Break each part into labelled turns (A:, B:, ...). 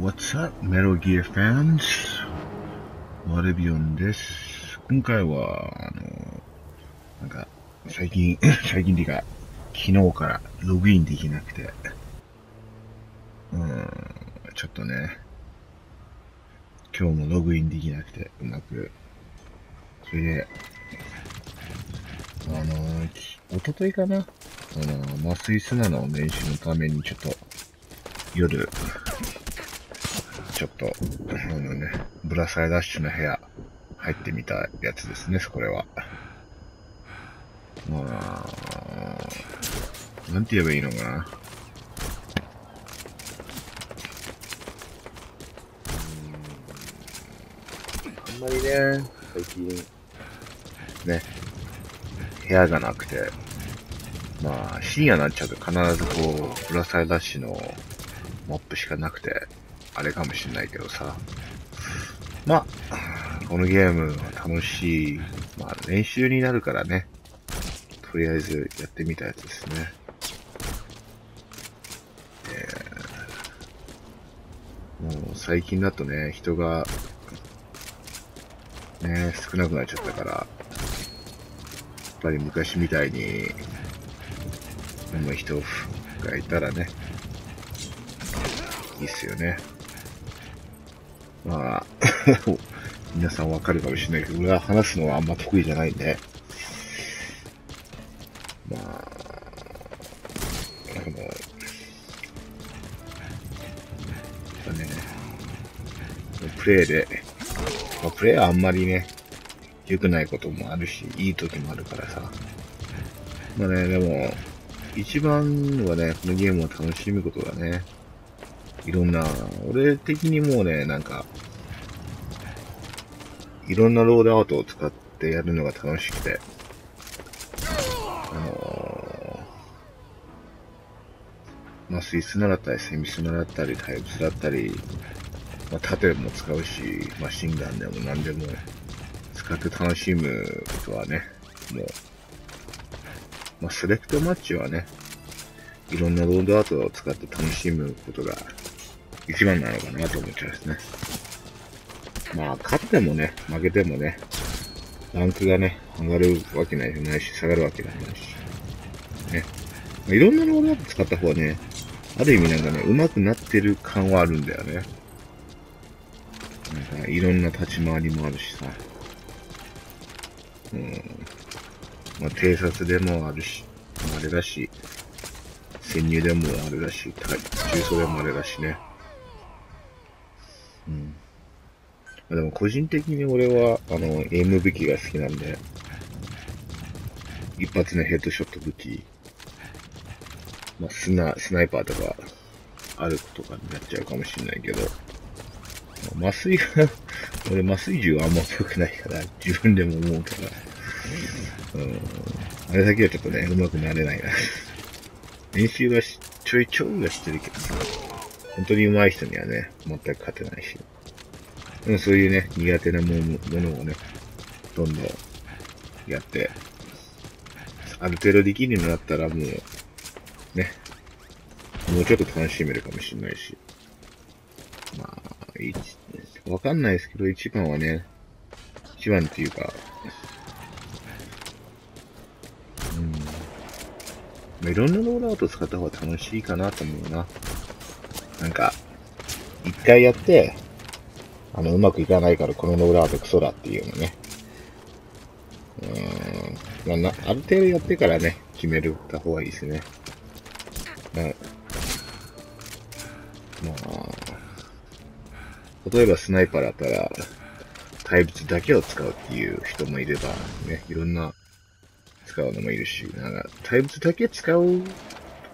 A: What's up, Metal Gear fans? マレビオンです。今回は、あの、なんか、最近、最近っていうか、昨日からログインできなくて、うん、ちょっとね、今日もログインできなくて、うまく。それで、あの、き一昨日かな？あの、麻酔砂の練習のためにちょっと、夜、ちょっと、あのね、ブラサイダッシュの部屋入ってみたやつですね、これは。まあ、なんて言えばいいのかな。あんまりね、最近、ね、部屋がなくて、まあ、深夜になっちゃうと必ずこう、ブラサイダッシュのモップしかなくて、あれかもしんないけどさ。まあ、このゲーム楽しい。まあ、練習になるからね。とりあえずやってみたやつですね。えー、もう最近だとね、人が、ね、少なくなっちゃったから、やっぱり昔みたいに、飲む人がいたらね、いいっすよね。まあ、皆さんわかるかもしれないけど、俺は話すのはあんま得意じゃないんで、まあ、あの、やっぱね、プレイで、まあ、プレイはあんまりね、良くないこともあるし、いい時もあるからさ。まあね、でも、一番はね、このゲームを楽しむことがね、いろんな、俺的にもうね、なんか、いろんなロードアウトを使ってやるのが楽しくて、あのー、麻酔砂だったり、セミ砂だったり、タイプスだったり、まあ、盾も使うし、マシンガンでも何でも使って楽しむことはね、もう、まあ、セレクトマッチはね、いろんなロードアートを使って楽しむことが一番なのかなと思っちゃいますね。まあ、勝ってもね、負けてもね、ランクがね、上がるわけないないし、下がるわけないし。ね。まあ、いろんなロードアート使った方がね、ある意味なんかね、上手くなってる感はあるんだよね。なんか、いろんな立ち回りもあるしさ。うん。まあ、偵察でもあるし、あ、れだし、潜入でもあれだし、重装でもあれだしね。うん。まあ、でも個人的に俺は、あの、エイム武器が好きなんで、一発のヘッドショット武器、まあ、スナ、スナイパーとか、あるとかになっちゃうかもしれないけど、麻酔が 俺麻酔銃はあんま良くないから、自分でも思うから、うん、あれだけはちょっとね、上手くなれないな。練習はちょいちょいはしてるけどさ、本当に上手い人にはね、全く勝てないし。でもそういうね、苦手なものものをね、どんどんやって、ある程度できるようになったらもう、ね、もうちょっと楽しめるかもしれないし。まあ、いわかんないですけど、一番はね、一番っていうか、うん。まあ、いろんなロールアウト使った方が楽しいかなと思うな。なんか、一回やって、あの、うまくいかないからこのロールアウトクソだっていうのね。うん。まあ、な、ある程度やってからね、決めるた方がいいですね。まあ、まあ、例えばスナイパーだったら、怪物だけを使うっていう人もいれば、ね、いろんな使うのもいるし、なんか、怪物だけ使う、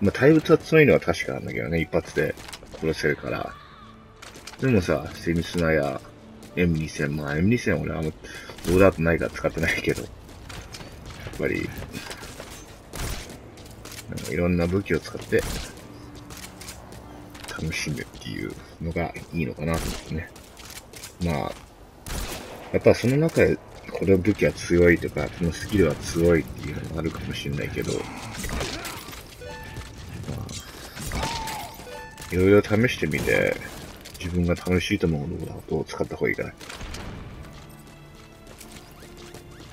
A: まあ、怪物は強いのは確かなんだけどね、一発で殺せるから。でもさ、セミスナや M2000、まあ M2000 俺あんま、ロードアウトないから使ってないけど、やっぱり、なんかいろんな武器を使って、楽しむっていうのがいいのかなと思ってね。まあ、やっぱその中で、この武器は強いとか、このスキルは強いっていうのもあるかもしれないけど、まあ、いろいろ試してみて、自分が楽しいと思うものを使った方がいいかな。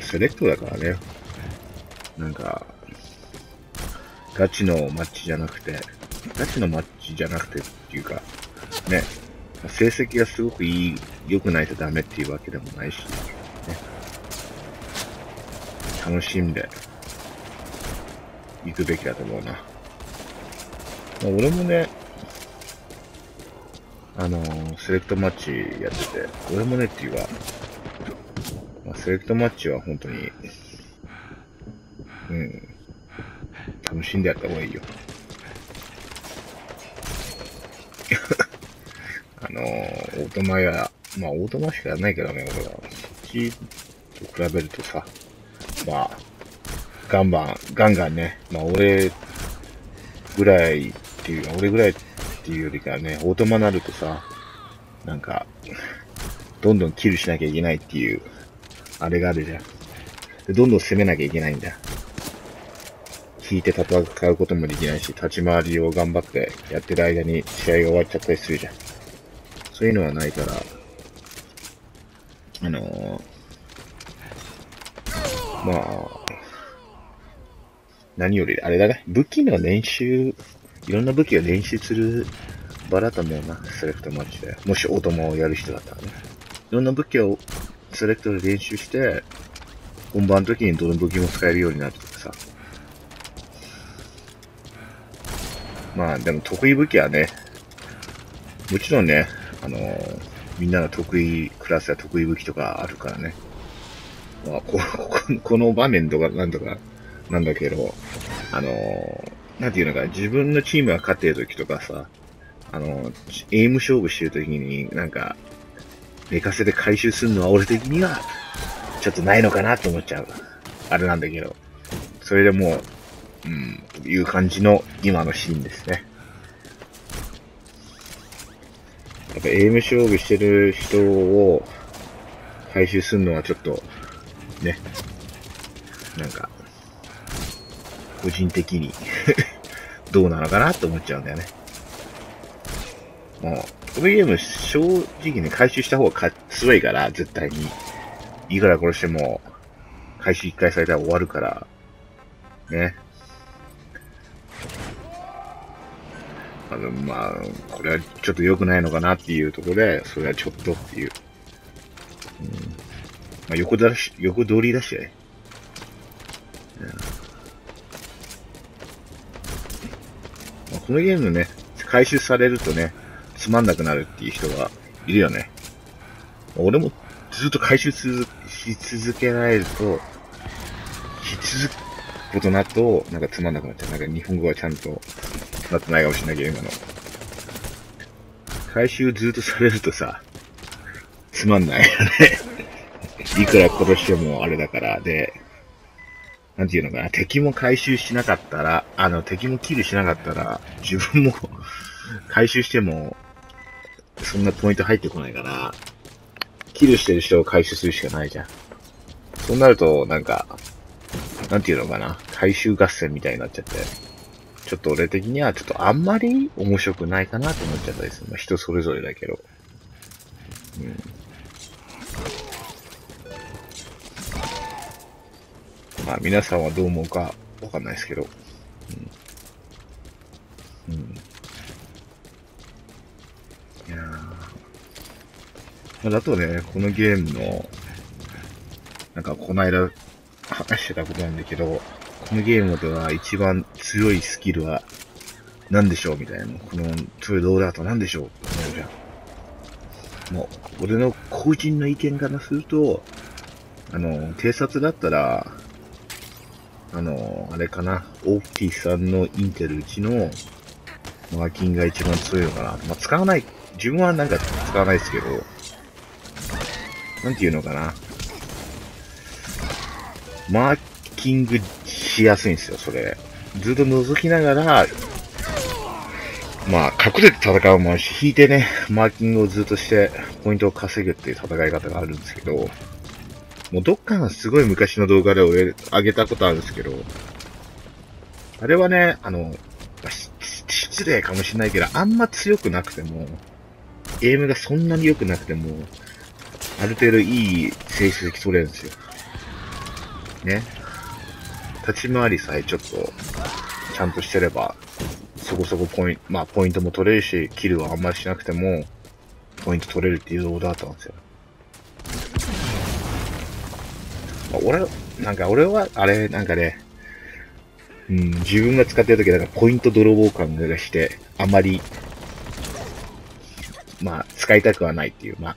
A: セレクトだからね。なんか、ガチのマッチじゃなくて、ガチのマッチじゃなくてっていうか、ね、成績がすごくいい、良くないとダメっていうわけでもないし、ね、楽しんで行くべきだと思うな。まあ、俺もね、あのー、セレクトマッチやってて、俺もねっていうか、まあ、セレクトマッチは本当に、うん、楽しんでやった方がいいよ。あのー、オートマや、まあオートマしかやらないけどね、俺は。そっちと比べるとさ、まあ、ガンバン、ガンガンね、まあ俺ぐらいっていう、俺ぐらいっていうよりかね、オートマなるとさ、なんか、どんどんキルしなきゃいけないっていう、あれがあるじゃん。で、どんどん攻めなきゃいけないんだ。引いて戦うこともできないし、立ち回りを頑張ってやってる間に試合が終わっちゃったりするじゃん。そういうのはないから、あのー、まあ、何より、あれだね、武器の練習いろんな武器を練習する場だと思うな、セレクトマッチで。もしオートマをやる人だったらね。いろんな武器をセレクトで練習して、本番の時にどの武器も使えるようになるとかさ。まあでも得意武器はね、もちろんね、あのー、みんなの得意クラスや得意武器とかあるからね。まあ、こ この場面とかなんとかなんだけど、あのーなんていうのか、自分のチームが勝ってる時とかさ、あの、エイム勝負してる時に、なんか、寝かせで回収するのは俺的には、ちょっとないのかなと思っちゃう。あれなんだけど。それでもう、うん、いう感じの今のシーンですね。やっぱエイム勝負してる人を回収するのはちょっと、ね、なんか、個人的に どうなのかなって思っちゃうんだよね。もう、このゲーム正直ね、回収した方が強いから、絶対に。いくら殺しても、回収一回されたら終わるから、ね。あの、まあ、これはちょっと良くないのかなっていうところで、それはちょっとっていう。うん。まあ、横だし、横通りだしね。うんこのゲームね、回収されるとね、つまんなくなるっていう人がいるよね。俺もずっと回収し続けられると、し続くことなと、なんかつまんなくなっちゃう。なんか日本語はちゃんとなってないかもしれないけど、今の。回収ずっとされるとさ、つまんないよね。いくら殺してもあれだから、で、なんていうのかな、敵も回収しなかったら、あの、敵もキルしなかったら、自分も回収しても、そんなポイント入ってこないから、キルしてる人を回収するしかないじゃん。そうなると、なんか、なんていうのかな、回収合戦みたいになっちゃって、ちょっと俺的にはちょっとあんまり面白くないかなと思っちゃったりする。まあ、人それぞれだけど。うん。まあ皆さんはどう思うかわかんないですけど。うん。うん。いやまあ、だとね、このゲームの、なんかこの間話してたことなんだけど、このゲームでは一番強いスキルは何でしょうみたいな。この強いローラーと何でしょうって思うじゃん。もう、俺の個人の意見からすると、あの、偵察だったら、あの、あれかな、オーティさんのインテルうちのマーキングが一番強いのかな。まあ、使わない、自分はなんか使わないですけど、なんていうのかな。マーキングしやすいんですよ、それ。ずっと覗きながら、まあ、隠れて戦うもあるし、引いてね、マーキングをずっとして、ポイントを稼ぐっていう戦い方があるんですけど、もうどっかのすごい昔の動画で俺上げたことあるんですけど、あれはね、あの、失礼かもしれないけど、あんま強くなくても、エイムがそんなに良くなくても、ある程度いい成績取れるんですよ。ね。立ち回りさえちょっと、ちゃんとしてれば、そこそこポイント、まあポイントも取れるし、キルはあんまりしなくても、ポイント取れるっていうオーダーだったんですよ。俺、なんか俺は、あれ、なんかね、うん、自分が使ってる時はなんかポイント泥棒感がして、あまり、まあ、使いたくはないっていう、まあ。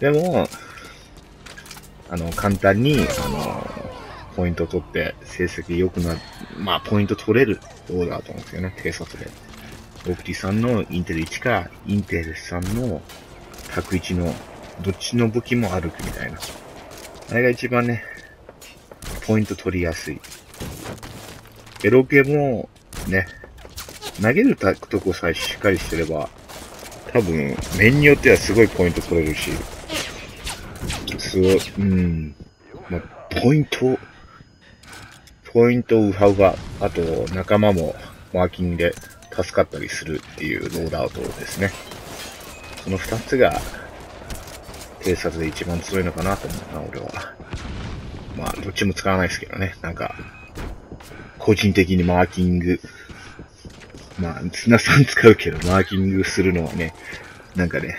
A: でも、あの、簡単に、あの、ポイント取って成績良くなる、まあ、ポイント取れるオーダーだと思うんですよね、警察で。オプティさんのインテル1か、インテルさんの1 1の、どっちの武器も歩くみたいな。あれが一番ね、ポイント取りやすい。エロゲも、ね、投げるとこさえしっかりしてれば、多分、面によってはすごいポイント取れるし、すごい、うん、ま、ポイント、ポイントウハウハ、あと仲間もマーキングで助かったりするっていうロードアウトですね。その二つが、警察で一番強いのかなと思うな、俺は。まあ、どっちも使わないですけどね。なんか、個人的にマーキング、まあ、綱さん使うけど、マーキングするのはね、なんかね、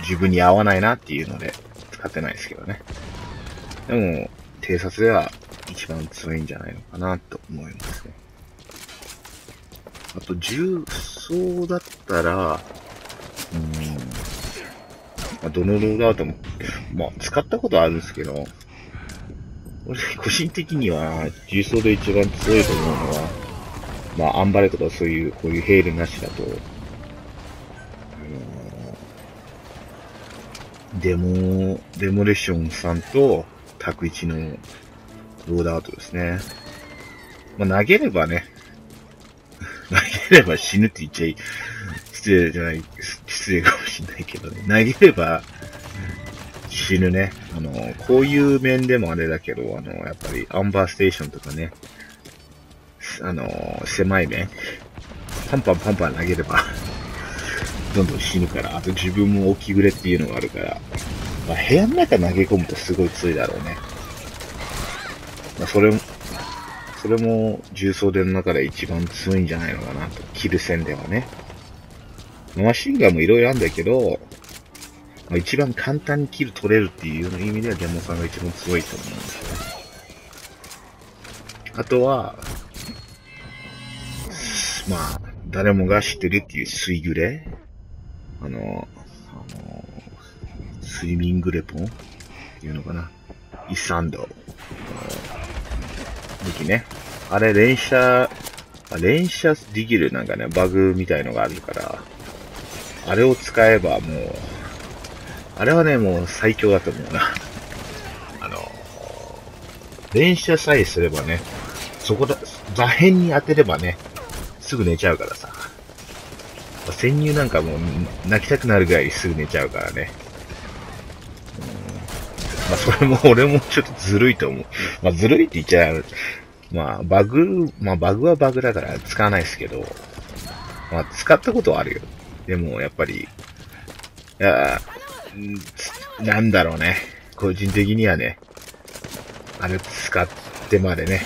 A: 自分に合わないなっていうので、使ってないですけどね。でも、偵察では一番強いんじゃないのかなと思いますね。あと、重装だったら、うん、まあ、どのロードアウトも、まあ、使ったことあるんですけど、個人的には、重装で一番強いと思うのは、まあ、アンバレとかそういう、こういうヘールなしだと、あのデモ、デモレーションさんと、タク1のロードアウトですね。まあ、投げればね、投げれば死ぬって言っちゃい、失礼じゃない、失礼かもしんないけどね。投げれば死ぬね。あの、こういう面でもあれだけど、あの、やっぱりアンバーステーションとかね、あの、狭い面、パンパンパンパン投げればどんどん死ぬから、あと自分も大きぐれっていうのがあるから、まあ、部屋の中投げ込むとすごい強いだろうね。まあ、それも、それも重装電の中で一番強いんじゃないのかなと。キル戦ではね。マシンガンもいろいろあるんだけど、まあ、一番簡単にキル取れるっていう意味ではデモさんが一番強いと思うんですよね。あとは、まあ、誰もが知ってるっていうスイグレあの、あの、スイミングレポンっていうのかな。イサンド。武器ね。あれ連射、連射できるなんかね、バグみたいのがあるから、あれを使えばもう、あれはね、もう最強だと思うな。あの、連射さえすればね、そこだ、座辺に当てればね、すぐ寝ちゃうからさ。潜入なんかもう泣きたくなるぐらいすぐ寝ちゃうからね。まあ、それも 俺もちょっとずるいと思う。まあ、ずるいって言っちゃう。まあ、バグ、まあ、バグはバグだから使わないですけど、まあ、使ったことはあるよ。でも、やっぱり、いや、なんだろうね。個人的にはね、あれ使ってまでね、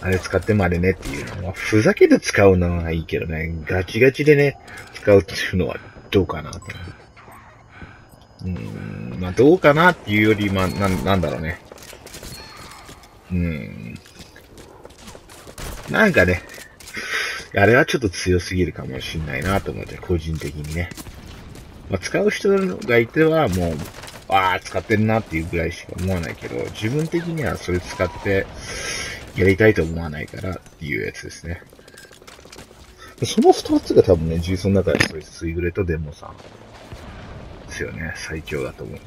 A: あれ使ってまでねっていうのは、ふざけて使うのはいいけどね、ガチガチでね、使うっていうのはどうかなと。うん、まあどうかなっていうより、まあ、ななんだろうね。うん。なんかね、あれはちょっと強すぎるかもしんないなと思って、個人的にね。まあ、使う人がいてはもう、ああ、使ってんなっていうぐらいしか思わないけど、自分的にはそれ使ってやりたいと思わないからっていうやつですね。その二つが多分ね、重曹の中でそれ、スイグレとデモさん。ですよね。最強だと思う。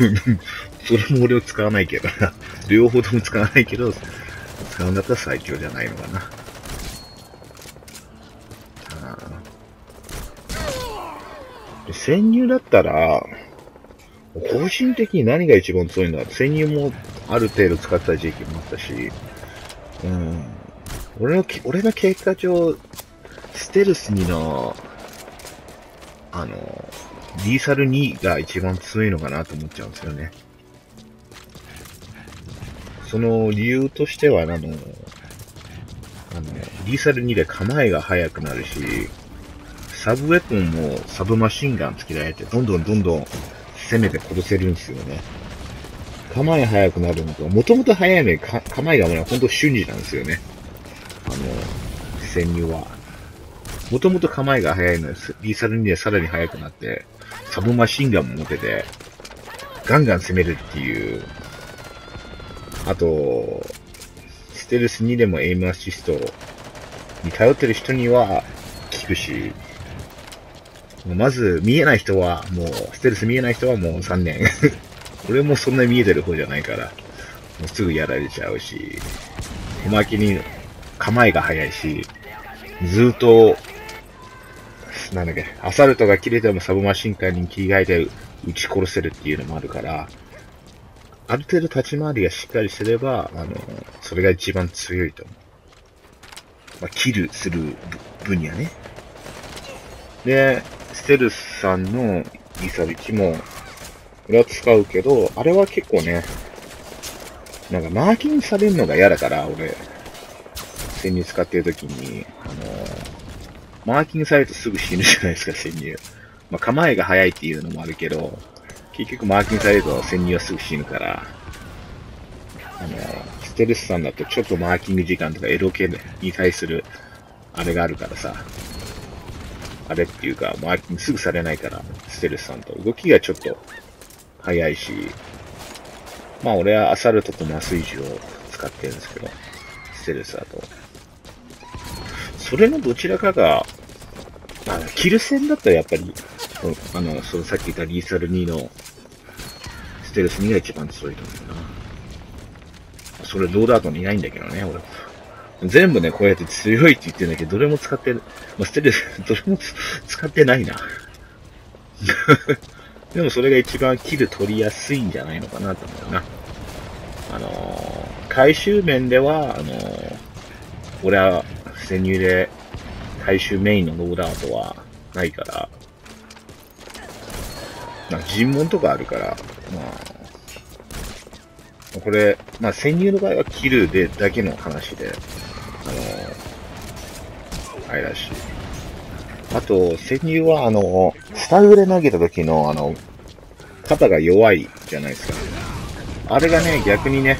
A: それも俺を使わないけどな。両方とも使わないけど、使うんだったら最強じゃないのかな。潜入だったら、個人的に何が一番強いんだ潜入もある程度使った時期もあったし、うん。俺の、俺の結果上、ステルス2の、あの、リーサル2が一番強いのかなと思っちゃうんですよね。その理由としては、あの、あの、リーサル2で構えが速くなるし、サブウェポンもサブマシンガン付けられて、どんどんどんどん攻めて殺せるんですよね。構え速くなるのと、もともと速いのに構えがもう本当瞬時なんですよね。あの、潜入は。もともと構えが速いのに、リーサル2でさらに速くなって、サブマシンガンも持てて、ガンガン攻めるっていう、あと、ステルス2でもエイムアシストに頼ってる人には効くし、まず見えない人は、もう、ステルス見えない人はもう3年。俺もそんなに見えてる方じゃないから、もうすぐやられちゃうし、おまけに構えが早いし、ずっとなんだっけ、アサルトが切れてもサブマシンカーに切り替えて撃ち殺せるっていうのもあるから、ある程度立ち回りがしっかりすれば、あの、それが一番強いと思う。まあ、キルする分にはね。で、ステルスさんのリサビキも、俺は使うけど、あれは結構ね、なんかマーキングされるのが嫌だから、俺、潜入使ってる時に、あのマーキングされるとすぐ死ぬじゃないですか、潜入。まあ、構えが早いっていうのもあるけど、結局マーキングされると潜入はすぐ死ぬから、あの、ステルスさんだとちょっとマーキング時間とかエロ系に対する、あれがあるからさ、あれっていうか、マーキングすぐされないから、ステルスさんと。動きがちょっと早いし、まあ俺はアサルトと麻酔銃を使ってるんですけど、ステルスだと。それのどちらかが、まあキル戦だったらやっぱり、あの、そのさっき言ったリーサル2のステルス2が一番強いと思うな。それロードアートにいないんだけどね、俺。全部ね、こうやって強いって言ってんだけど、どれも使って、まあ、ステルス、どれも使ってないな。でもそれが一番キル取りやすいんじゃないのかなと思うな。あのー、回収面では、あのー、俺は潜入で回収メインのローダートはないから、まあ、尋問とかあるから、まあ、これ、まあ、潜入の場合はキルでだけの話で、あの、あれだしい。あと、潜入は、あの、スタグレ投げた時の、あの、肩が弱いじゃないですか。あれがね、逆にね、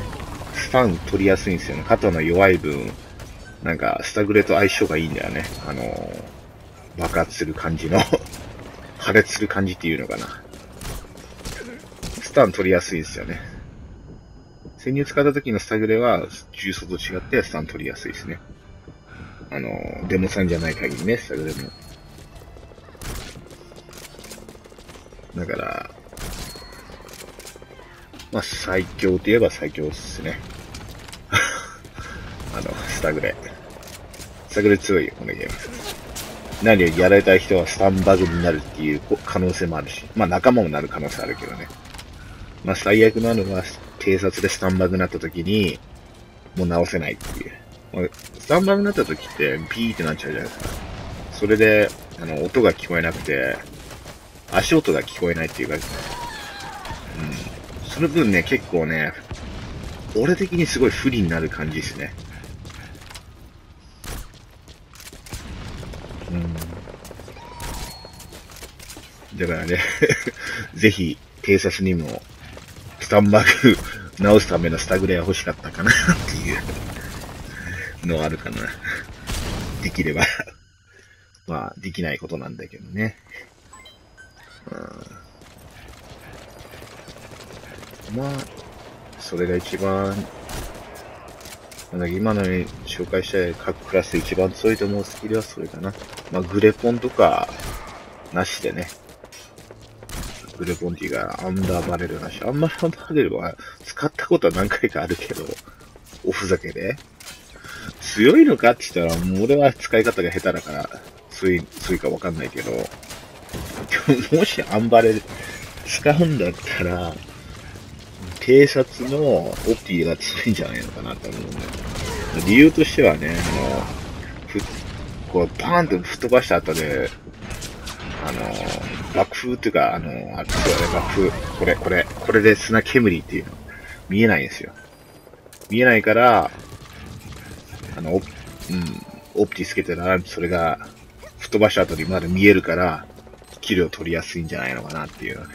A: スタン取りやすいんですよね。肩の弱い分、なんか、スタグレと相性がいいんだよね。あの、爆発する感じの 破裂する感じっていうのかな。スタン取りやすいですよね。潜入使った時のスタグレは、重曹と違ってスタン取りやすいですね。あの、デモさんじゃない限りね、スタグレも。だから、まあ、最強といえば最強ですね。あの、スタグレ。スタグレ強いよ、このゲーム。何よりやられた人はスタンバグになるっていう可能性もあるし、まあ仲間もなる可能性あるけどね。まあ最悪なのは、偵察でスタンバグになった時に、もう直せないっていう。まあ、スタンバグになった時ってピーってなっちゃうじゃないですか。それで、あの、音が聞こえなくて、足音が聞こえないっていうか、うん。その分ね、結構ね、俺的にすごい不利になる感じですね。うんだからね ぜひ、偵察にも、タンバグ直すためのスタグレが欲しかったかなっていうのはあるかな。できればまあ、できないことなんだけどね。うん、まあ、それが一番、なんだ今のに紹介したい各クラスで一番強いと思うスキルはそれかな。まあ、グレポンとか、なしでね、グレポンティがアンダーバレルなし、アンダーバレルは使ったことは何回かあるけど、おふざけで。強いのかって言ったら、もう俺は使い方が下手だから、強い、強いかわかんないけど、もしアンバレル使うんだったら、偵察のオピーが強いんじゃないのかなと思うんだよ。理由としてはね、あの、こう、パーンと吹っ飛ばした後で、あの、爆風っていうか、あの、あ、そうだね、爆風。これ、これ、これで砂煙っていうの、見えないんですよ。見えないから、あの、うん、オプティつけたら、それが、吹っ飛ばした後にまだ見えるから、キルを取りやすいんじゃないのかなっていうね。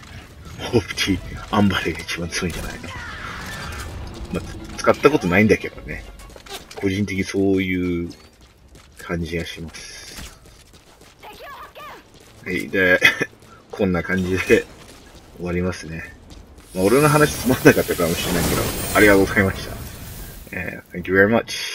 A: オプティ、アンバレが一番強いんじゃないのまあ、使ったことないんだけどね。個人的にそういう感じがします。はい、で、こんな感じで終わりますね。まあ、俺の話つまんなかったかもしれないけど、ありがとうございました。Uh, thank you very much.